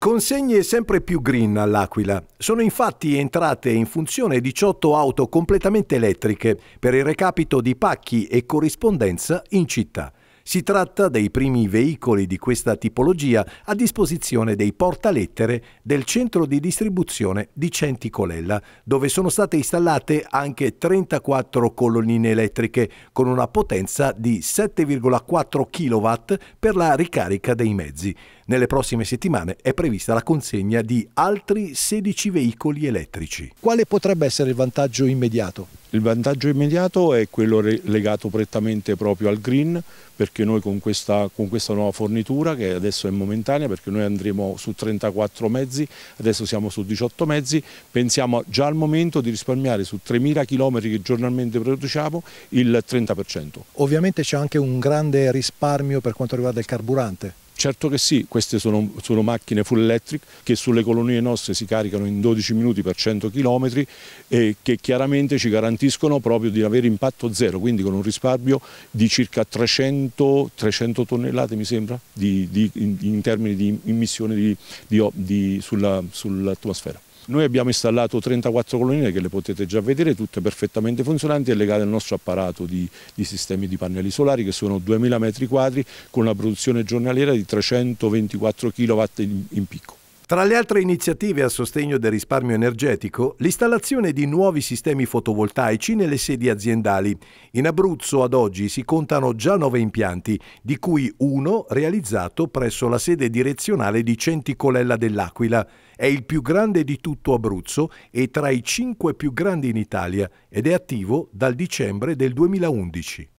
Consegne sempre più green all'Aquila. Sono infatti entrate in funzione 18 auto completamente elettriche per il recapito di pacchi e corrispondenza in città. Si tratta dei primi veicoli di questa tipologia a disposizione dei portalettere del centro di distribuzione di Centicolella, dove sono state installate anche 34 colonnine elettriche con una potenza di 7,4 kW per la ricarica dei mezzi. Nelle prossime settimane è prevista la consegna di altri 16 veicoli elettrici. Quale potrebbe essere il vantaggio immediato? Il vantaggio immediato è quello legato prettamente proprio al green perché noi con questa, con questa, nuova fornitura che adesso è momentanea perché noi andremo su 34 mezzi, adesso siamo su 18 mezzi, pensiamo già al momento di risparmiare su 3.000 km che giornalmente produciamo il 30%. Ovviamente c'è anche un grande risparmio per quanto riguarda il carburante. Certo che sì, queste sono, sono, macchine full electric che sulle colonie nostre si caricano in 12 minuti per 100 km e che chiaramente ci garantiscono proprio di avere impatto zero, quindi con un risparmio di circa 300, 300 tonnellate mi sembra di, di, in, in, termini di emissioni sull'atmosfera. Noi abbiamo installato 34 colonnine che le potete già vedere, tutte perfettamente funzionanti e legate al nostro apparato di, di sistemi di pannelli solari che sono 2000 metri quadri con una produzione giornaliera di 324 kW in, in picco. Tra le altre iniziative a sostegno del risparmio energetico, l'installazione di nuovi sistemi fotovoltaici nelle sedi aziendali. In Abruzzo ad oggi si contano già nove impianti, di cui uno realizzato presso la sede direzionale di Centicolella dell'Aquila. È il più grande di tutto Abruzzo e tra i cinque più grandi in Italia ed è attivo dal dicembre del 2011.